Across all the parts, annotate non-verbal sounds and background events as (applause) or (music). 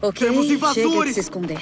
Ok, Temos chega de invasores! se esconder.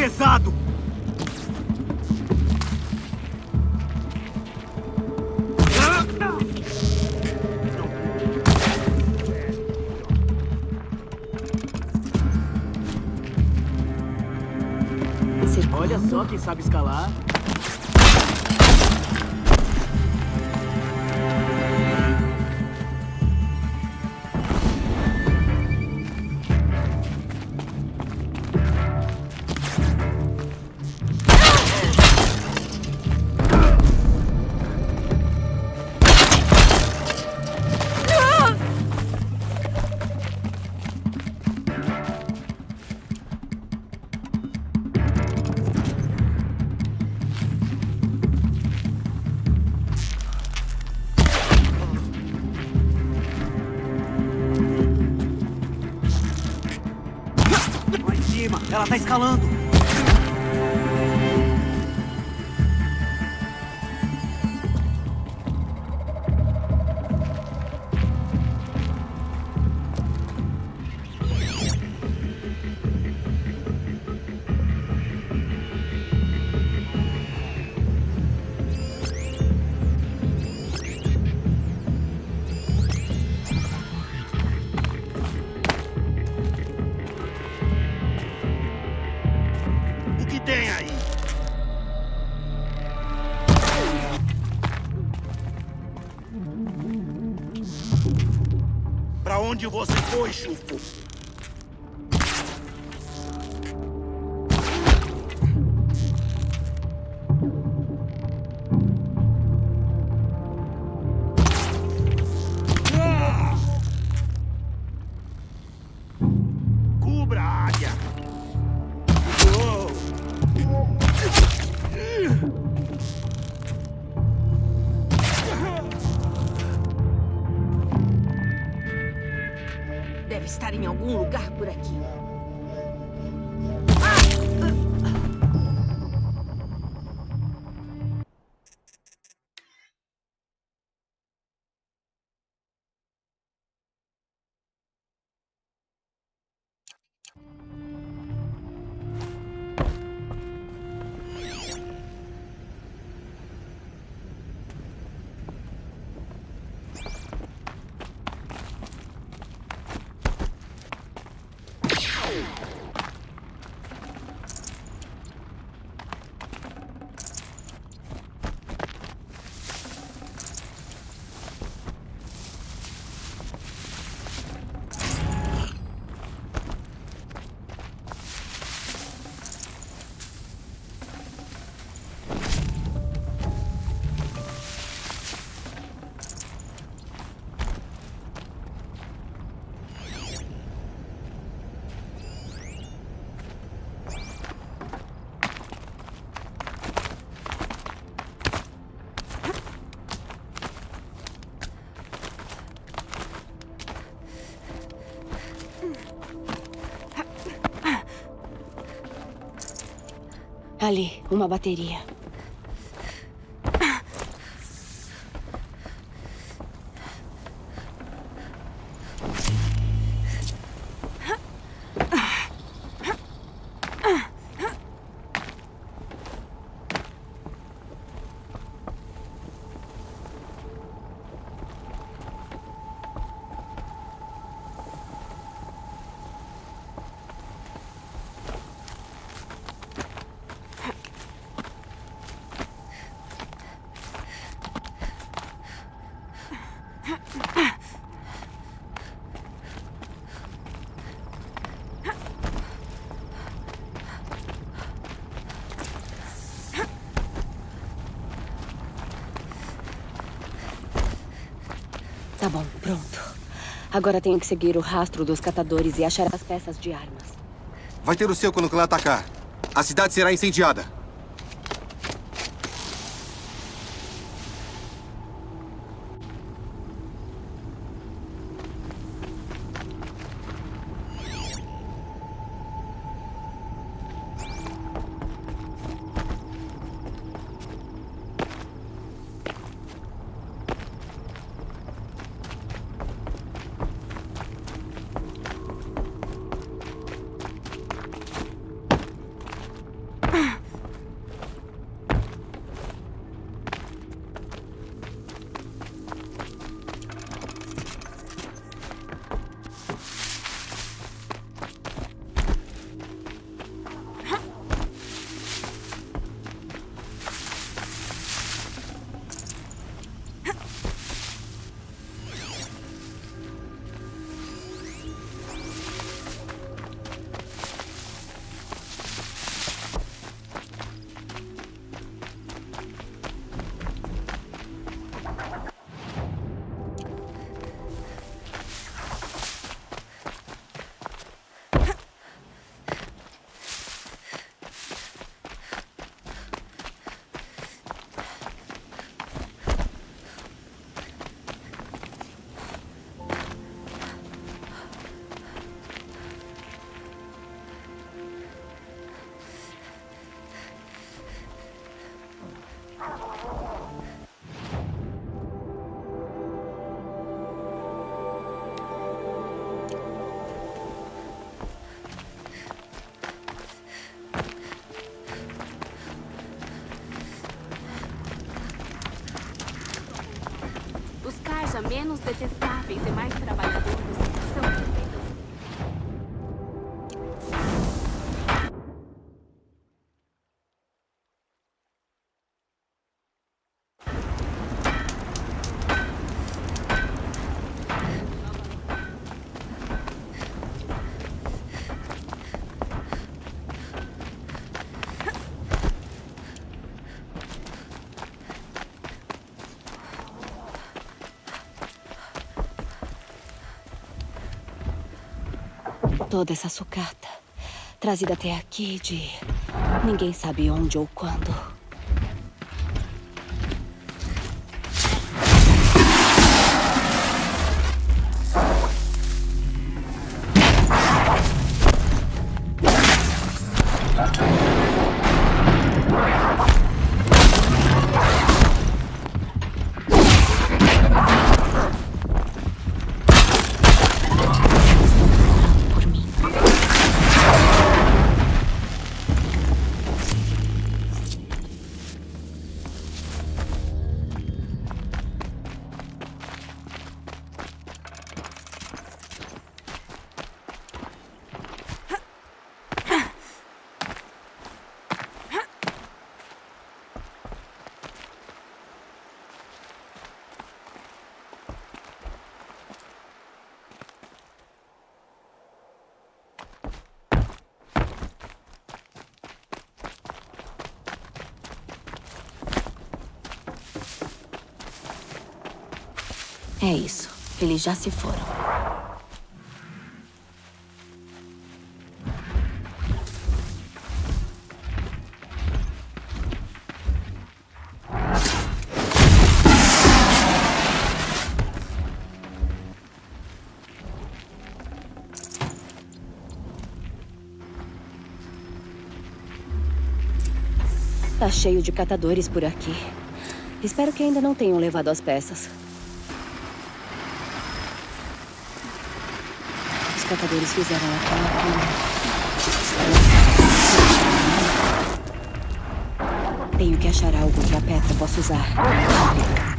Pesado! Ela tá escalando. Ali, uma bateria. Tá bom, pronto. Agora tenho que seguir o rastro dos catadores e achar as peças de armas. Vai ter o seu quando o clã atacar. A cidade será incendiada. Menos detestáveis e mais trabalhadores Toda essa sucata, trazida até aqui de... Ninguém sabe onde ou quando. É isso. Eles já se foram. Tá cheio de catadores por aqui. Espero que ainda não tenham levado as peças. Catadores fizeram aquela. Tenho que achar algo que a Petra possa usar.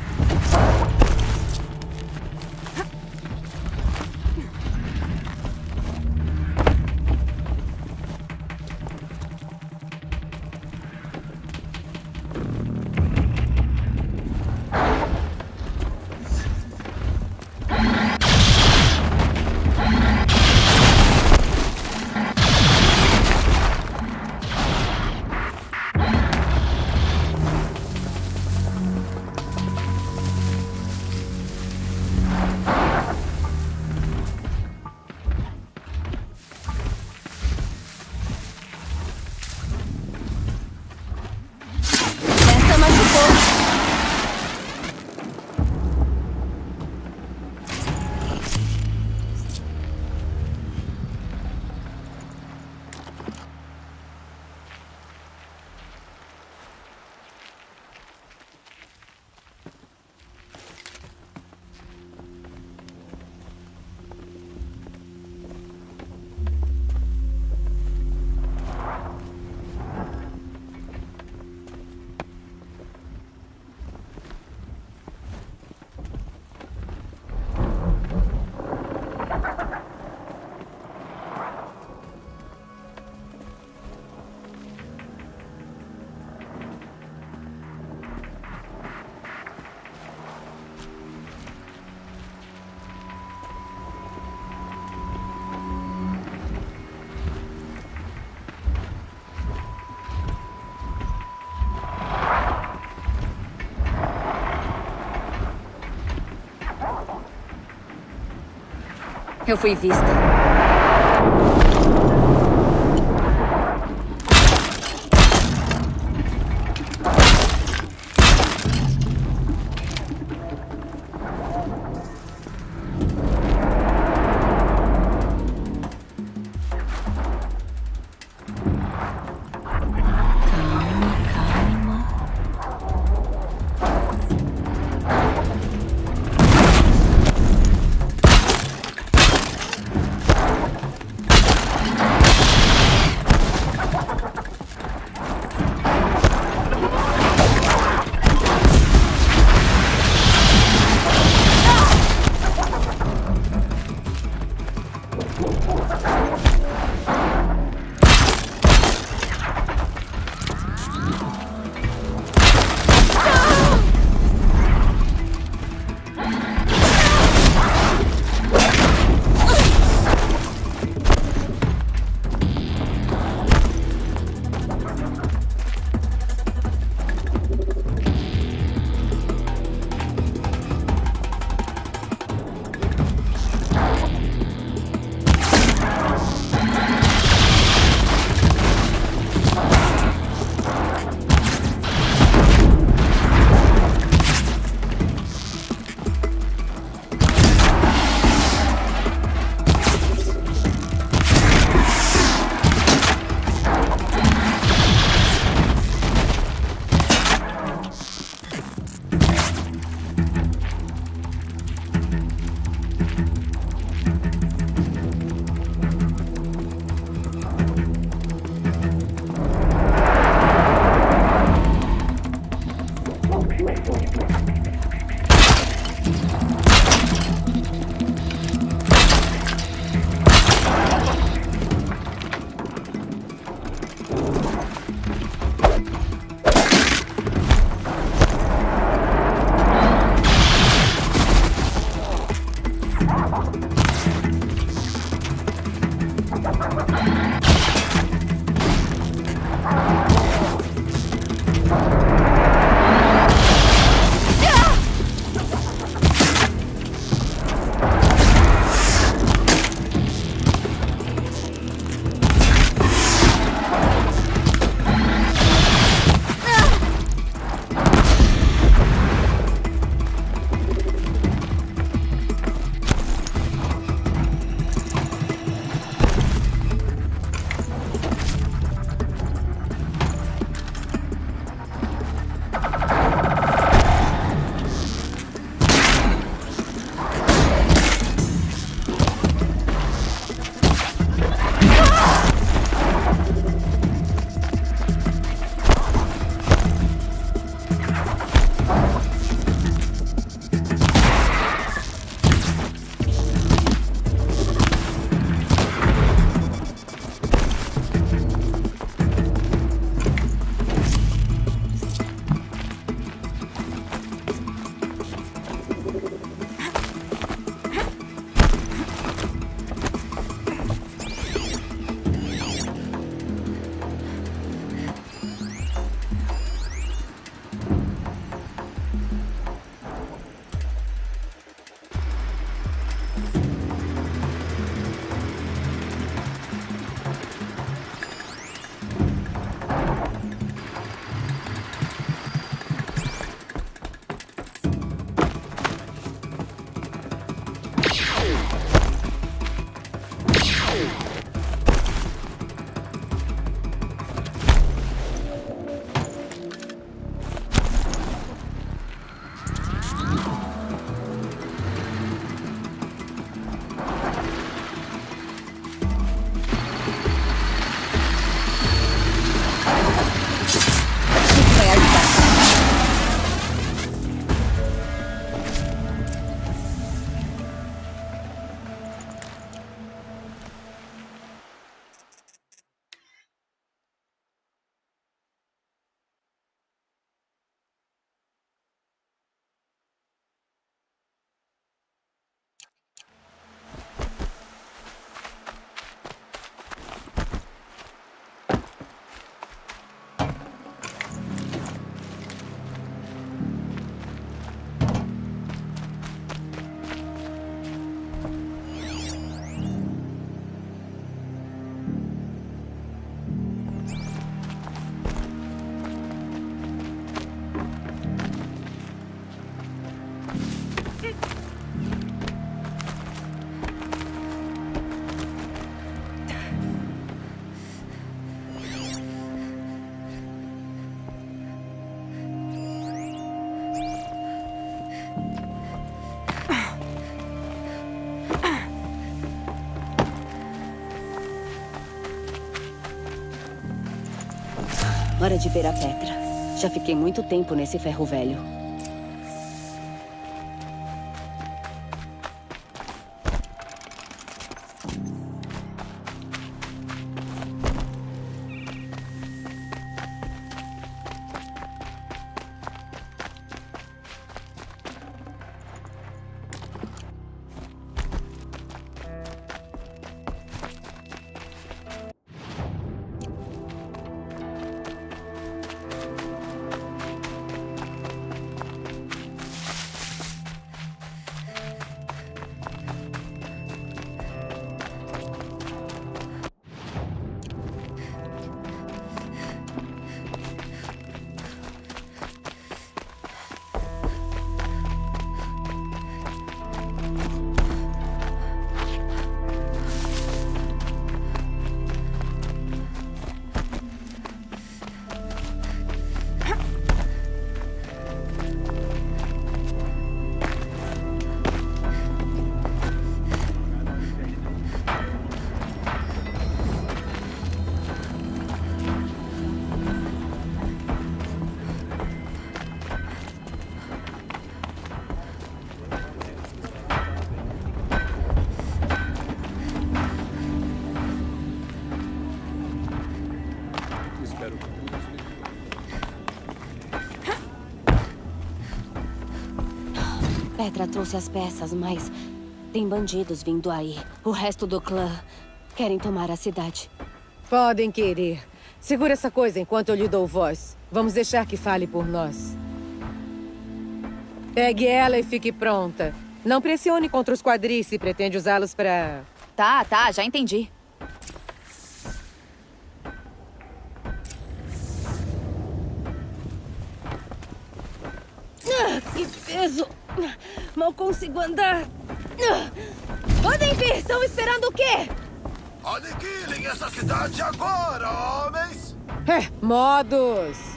Eu fui vista. Hora de ver a Petra. Já fiquei muito tempo nesse ferro velho. Petra trouxe as peças, mas tem bandidos vindo aí. O resto do clã querem tomar a cidade. Podem querer. Segura essa coisa enquanto eu lhe dou voz. Vamos deixar que fale por nós. Pegue ela e fique pronta. Não pressione contra os quadris se pretende usá-los para... Tá, tá, já entendi. Mal consigo andar. Podem vir! Estão esperando o quê? Aniquilem essa cidade agora, homens! É, modos!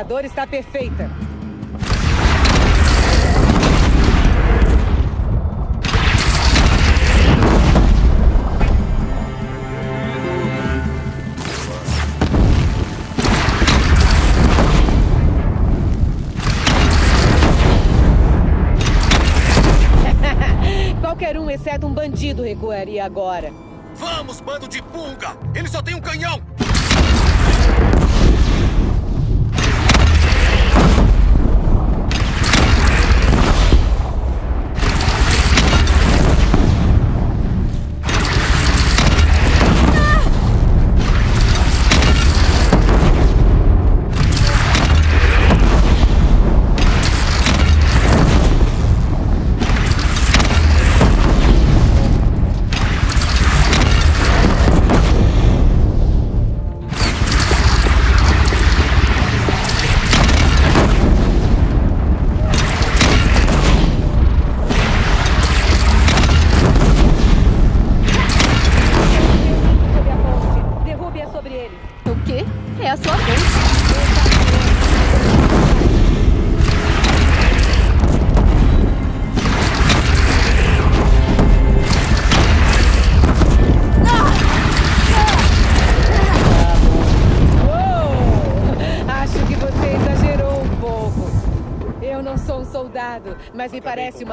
Atiradora está perfeita. (laughs) Qualquer um, exceto um bandido, recuaria agora. Vamos, bando de punga! Ele só tem um canhão!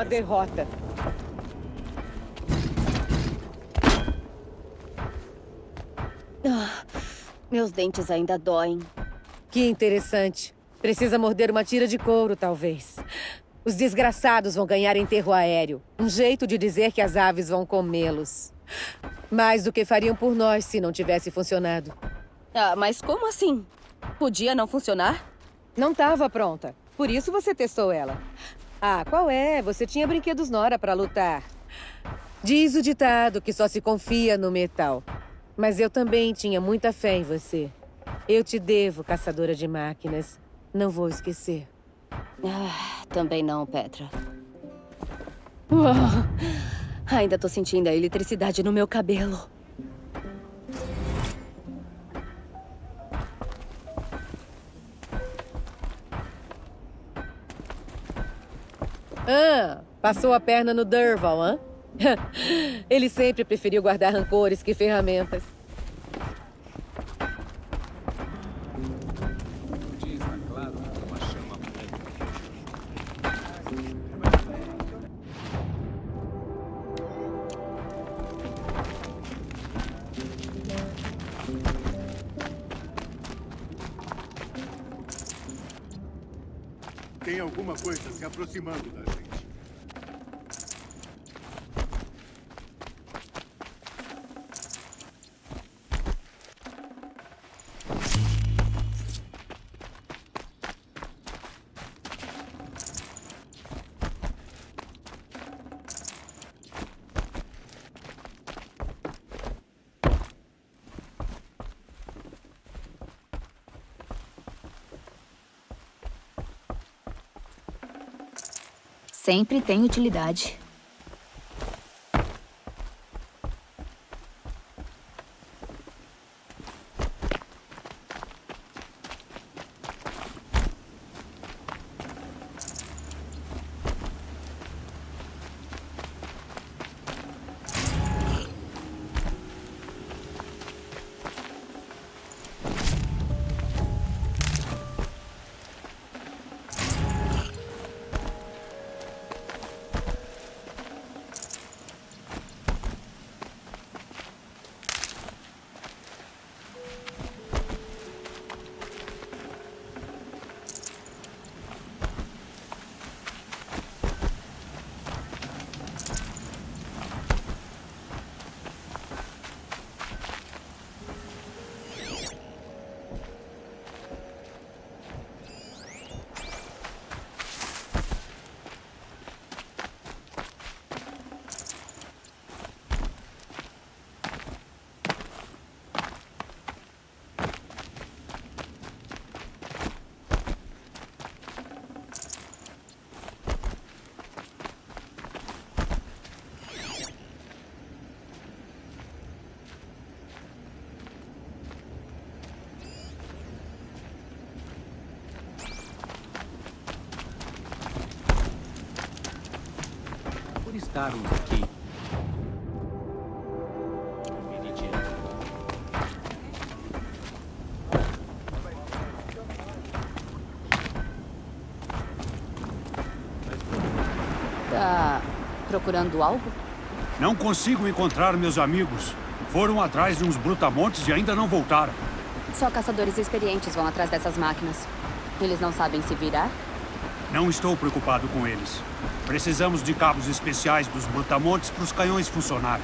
Derrota. Ah, meus dentes ainda doem. Que interessante. Precisa morder uma tira de couro, talvez. Os desgraçados vão ganhar enterro aéreo. Um jeito de dizer que as aves vão comê-los. Mais do que fariam por nós se não tivesse funcionado. Ah, mas como assim? Podia não funcionar? Não estava pronta. Por isso você testou ela. Ah, qual é? Você tinha brinquedos Nora para lutar. Diz o ditado que só se confia no metal. Mas eu também tinha muita fé em você. Eu te devo, caçadora de máquinas. Não vou esquecer. Ah, também não, Petra. Ainda tô sentindo a eletricidade no meu cabelo. Ah, passou a perna no Durval, hã? (laughs) Ele sempre preferiu guardar rancores que ferramentas. Tem alguma coisa se aproximando da Sempre tem utilidade. Procurando algo? Não consigo encontrar meus amigos. Foram atrás de uns brutamontes e ainda não voltaram. Só caçadores experientes vão atrás dessas máquinas. Eles não sabem se virar? Não estou preocupado com eles. Precisamos de cabos especiais dos brutamontes para os canhões funcionarem.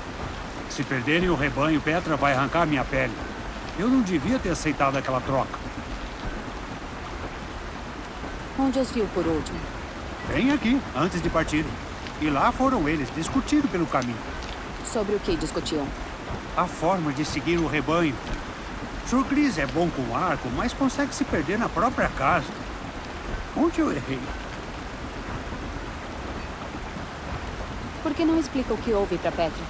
Se perderem o rebanho, Petra vai arrancar minha pele. Eu não devia ter aceitado aquela troca. Onde os viu por último? Bem aqui, antes de partirem. E lá foram eles, discutindo pelo caminho. Sobre o que discutiam? A forma de seguir o rebanho. Sr. É bom com arco, mas consegue se perder na própria casa. Onde eu errei? Por que não explica o que houve pra Petra?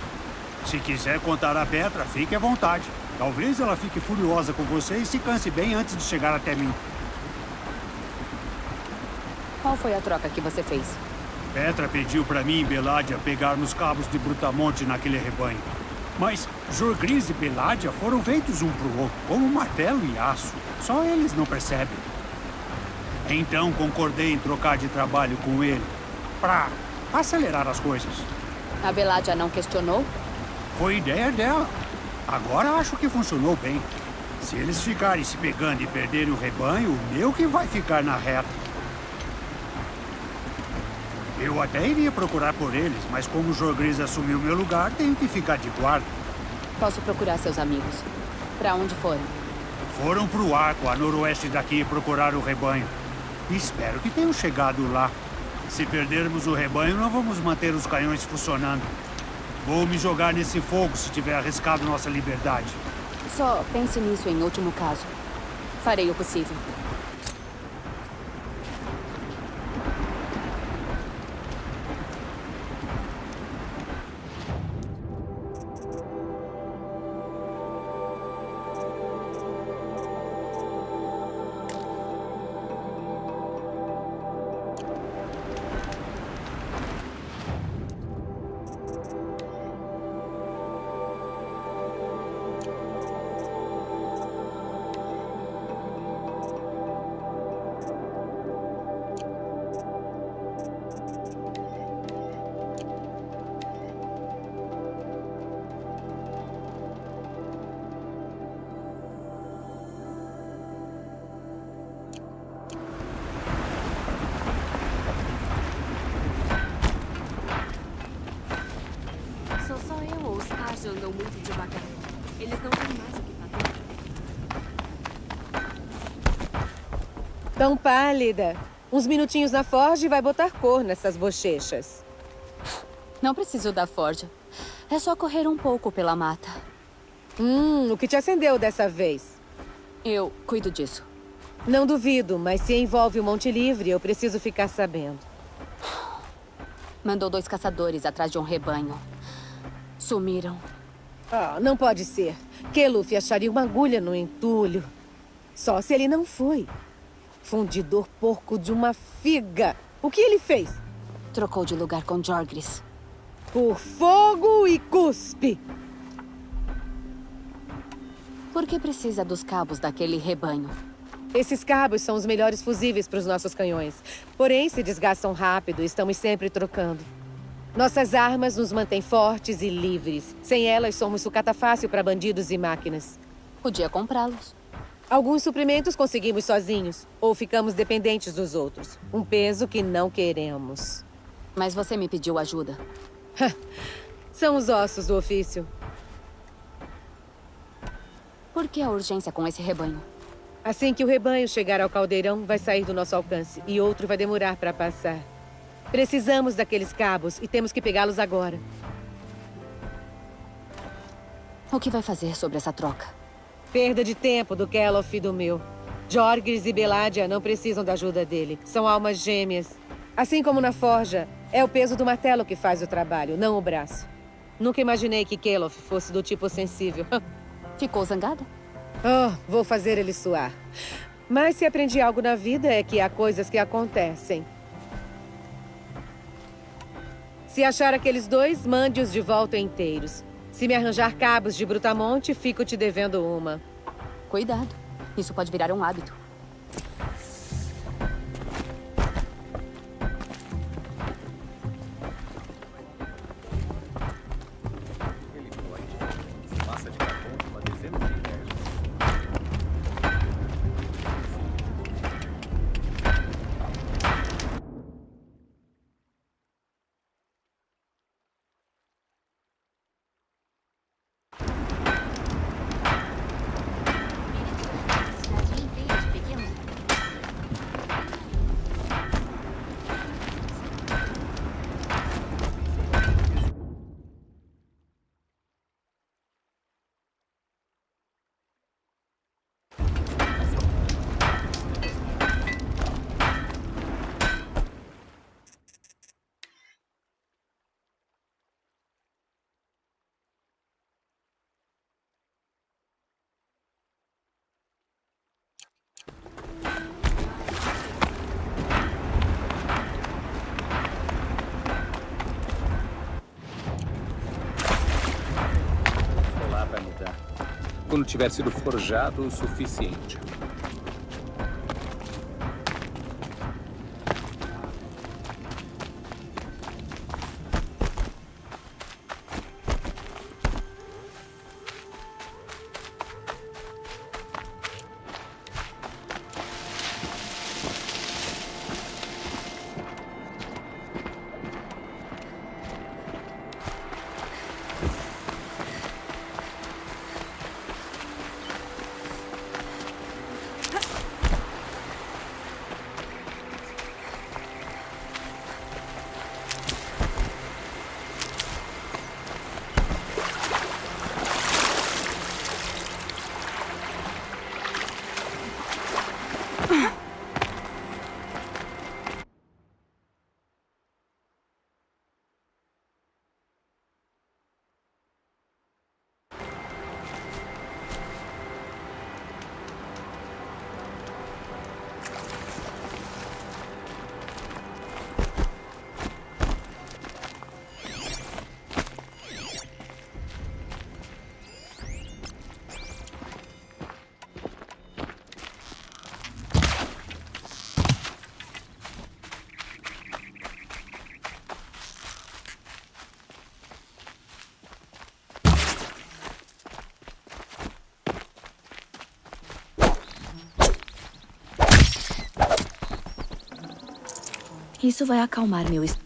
Se quiser contar a Petra, fique à vontade. Talvez ela fique furiosa com você e se canse bem antes de chegar até mim. Qual foi a troca que você fez? Petra pediu para mim e Beládia pegarmos cabos de Brutamonte naquele rebanho. Mas Jorgris e Beládia foram feitos um pro outro, como martelo e aço. Só eles não percebem. Então concordei em trocar de trabalho com ele, pra acelerar as coisas. A Beládia não questionou? Foi ideia dela. Agora acho que funcionou bem. Se eles ficarem se pegando e perderem o rebanho, o meu que vai ficar na reta. Eu até iria procurar por eles, mas como o Jorgris assumiu meu lugar, tenho que ficar de guarda. Posso procurar seus amigos. Pra onde foram? Foram pro arco, a noroeste daqui, procurar o rebanho. Espero que tenham chegado lá. Se perdermos o rebanho, não vamos manter os canhões funcionando. Vou me jogar nesse fogo se tiver arriscado nossa liberdade. Só pense nisso em último caso. Farei o possível. Tão pálida. Uns minutinhos na Forge e vai botar cor nessas bochechas. Não preciso da Forja. É só correr um pouco pela mata. Hum, o que te acendeu dessa vez? Eu cuido disso. Não duvido, mas se envolve o Monte Livre, eu preciso ficar sabendo. Mandou dois caçadores atrás de um rebanho. Sumiram. Ah, não pode ser. Keluf acharia uma agulha no entulho. Só se ele não foi. Fundidor porco de uma figa. O que ele fez? Trocou de lugar com Jorgris. Por fogo e cuspe. Por que precisa dos cabos daquele rebanho? Esses cabos são os melhores fusíveis para os nossos canhões. Porém, se desgastam rápido e estamos sempre trocando. Nossas armas nos mantêm fortes e livres. Sem elas, somos sucata fácil para bandidos e máquinas. Podia comprá-los. Alguns suprimentos conseguimos sozinhos, ou ficamos dependentes dos outros. Um peso que não queremos. Mas você me pediu ajuda. (laughs) São os ossos do ofício. Por que a urgência com esse rebanho? Assim que o rebanho chegar ao caldeirão, vai sair do nosso alcance e outro vai demorar para passar. Precisamos daqueles cabos e temos que pegá-los agora. O que vai fazer sobre essa troca? Perda de tempo do Keloff e do meu. Jorgris e Beladia não precisam da ajuda dele. São almas gêmeas. Assim como na forja, é o peso do martelo que faz o trabalho, não o braço. Nunca imaginei que Keloff fosse do tipo sensível. (laughs) Ficou zangada? Oh, vou fazer ele suar. Mas se aprendi algo na vida é que há coisas que acontecem. Se achar aqueles dois, mande-os de volta inteiros. Se me arranjar cabos de brutamonte, fico te devendo uma. Cuidado. Isso pode virar um hábito. Quando tiver sido forjado o suficiente. Isso vai acalmar meu estômago.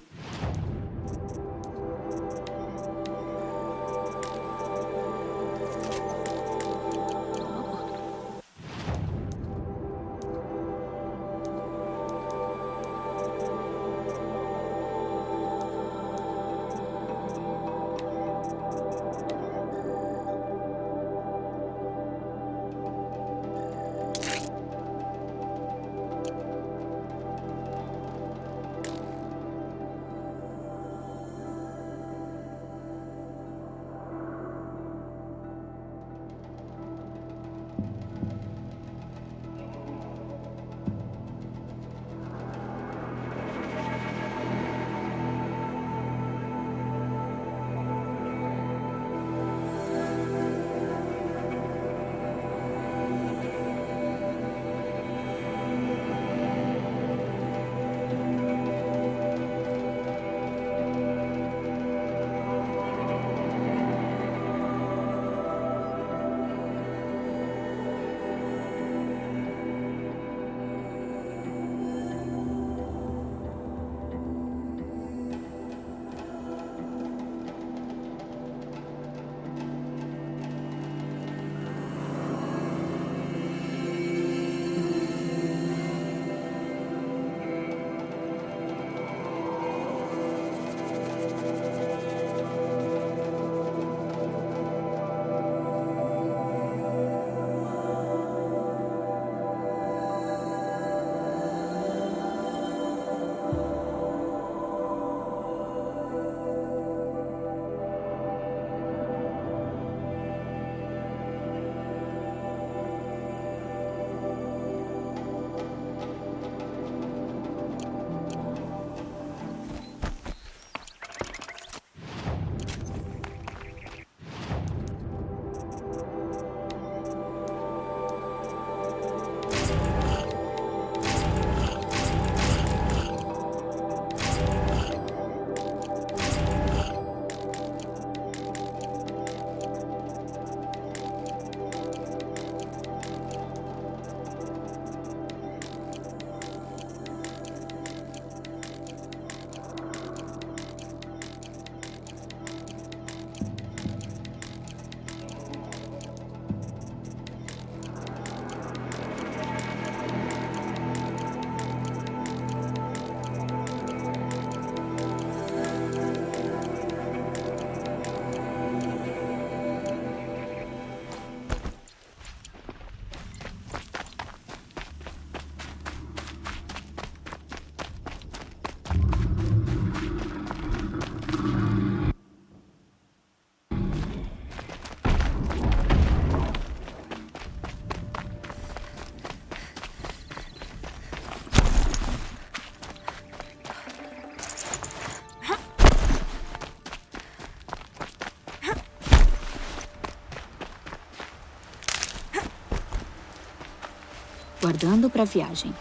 Guardando para viagem.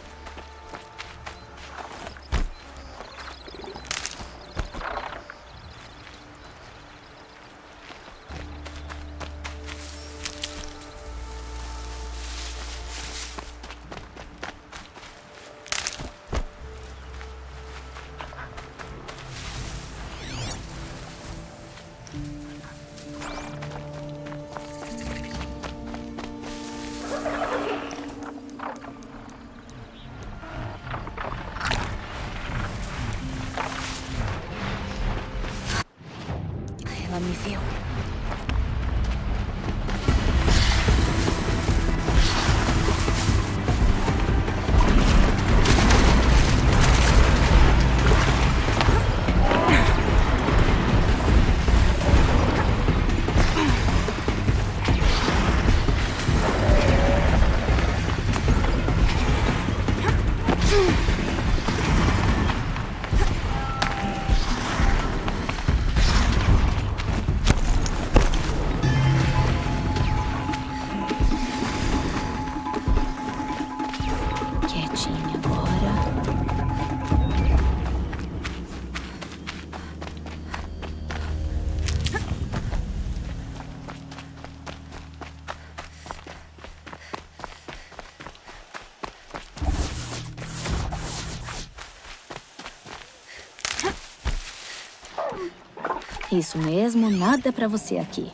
Isso mesmo, nada pra você aqui.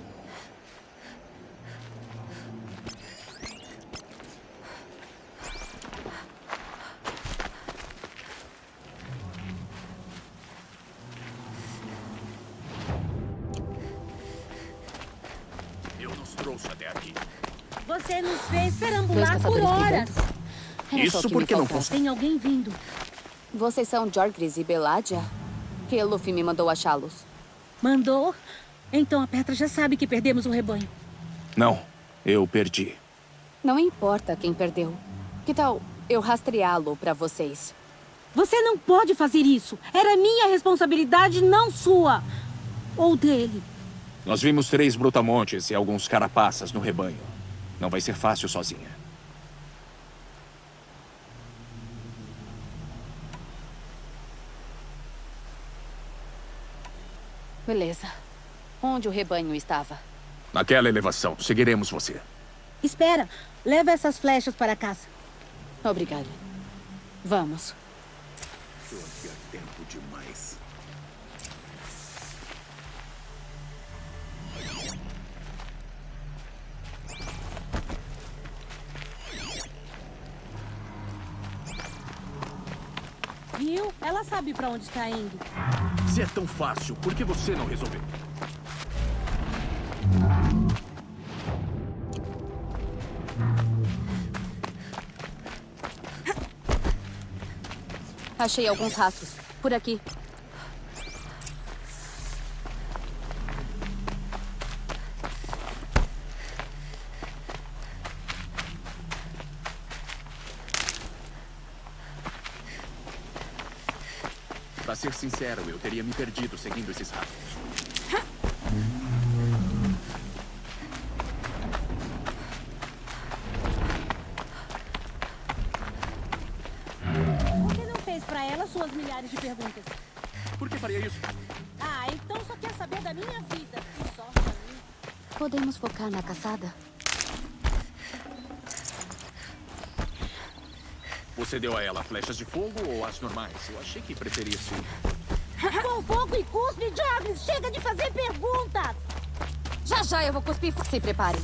Eu nos trouxe até aqui. Você nos fez perambular por horas. Isso porque não faltava. Tem alguém vindo. Vocês são Jorgris e Beladia? Que Luffy me mandou achá-los. Mandou? Então a Petra já sabe que perdemos o rebanho. Não, eu perdi. Não importa quem perdeu. Que tal eu rastreá-lo pra vocês? Você não pode fazer isso. Era minha responsabilidade, não sua. Ou dele. Nós vimos três brutamontes e alguns carapaças no rebanho. Não vai ser fácil sozinha. Beleza. Onde o rebanho estava? Naquela elevação, seguiremos você. Espera. Leva essas flechas para casa. Obrigada. Vamos. Viu? Ela sabe para onde está indo. Se é tão fácil, por que você não resolveu? Achei alguns rastros. Por aqui. Pra ser sincero, eu teria me perdido seguindo esses rastros. Por que não fez para ela suas milhares de perguntas? Por que faria isso? Ah, então só quer saber da minha vida. Que sorte a mim. Podemos focar na caçada? Você deu a ela flechas de fogo ou as normais? Eu achei que preferisse. Com fogo e cuspe, Jogres, chega de fazer perguntas! Já já eu vou cuspir. Se preparem.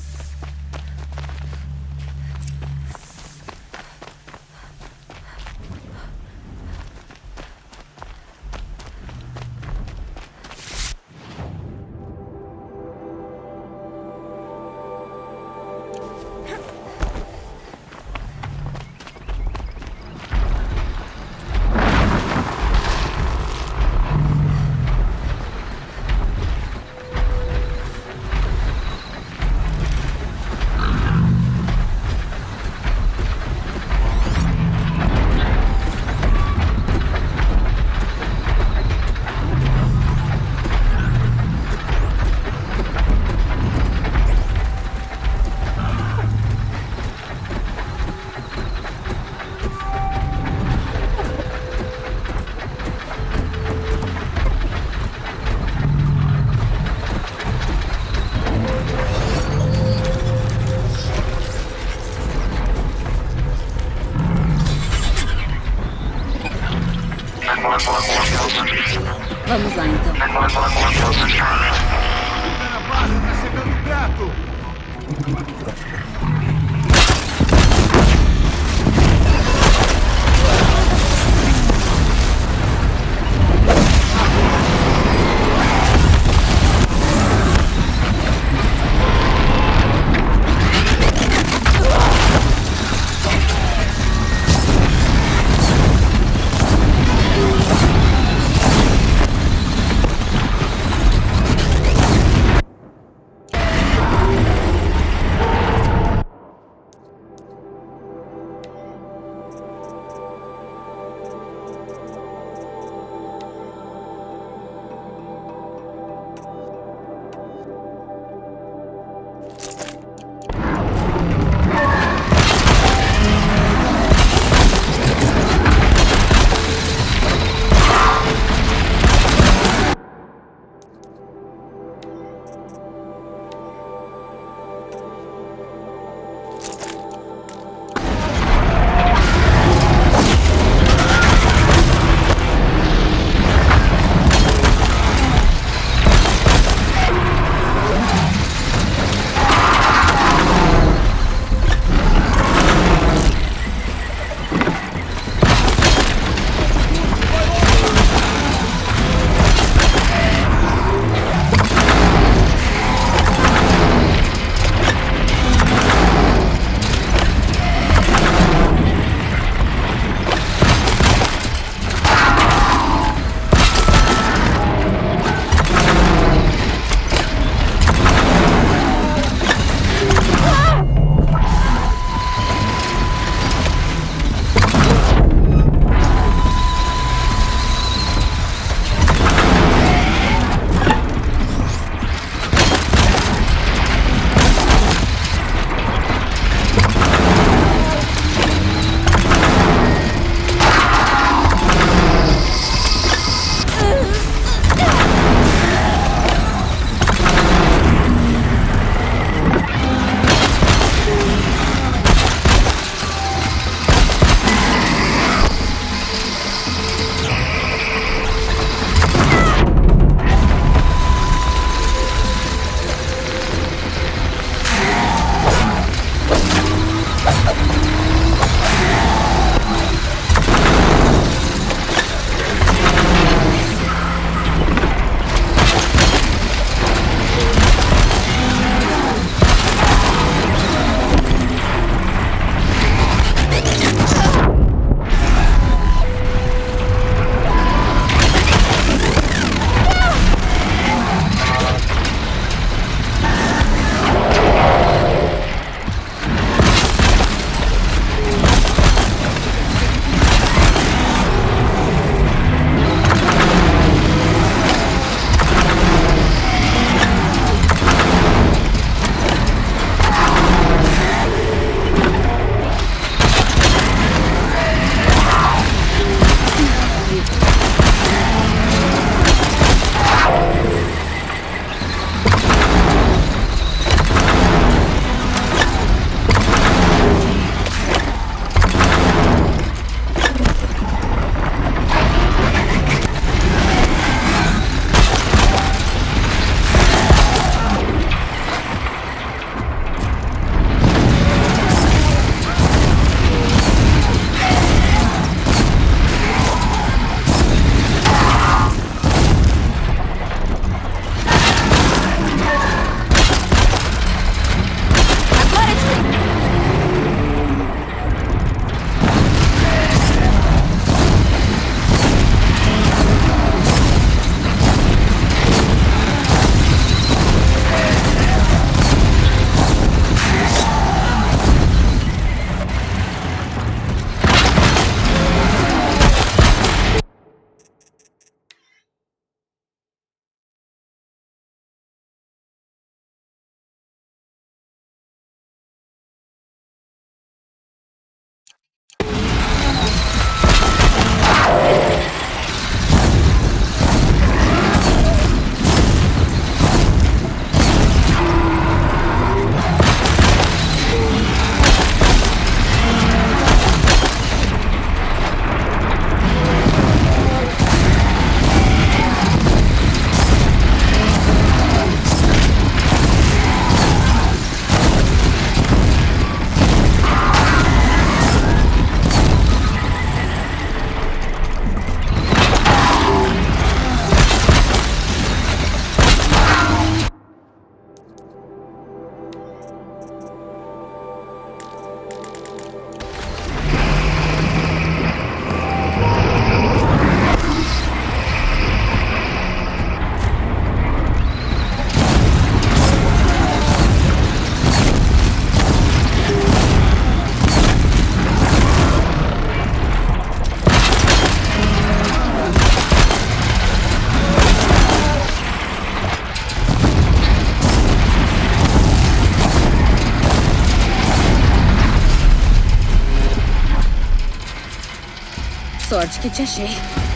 Sorte que te achei.